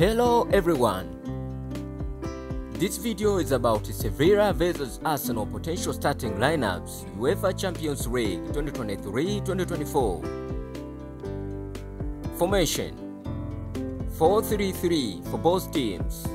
Hello everyone. This video is about Sevilla vs Arsenal potential starting lineups UEFA Champions League 2023-2024. Formation 4-3-3 for both teams.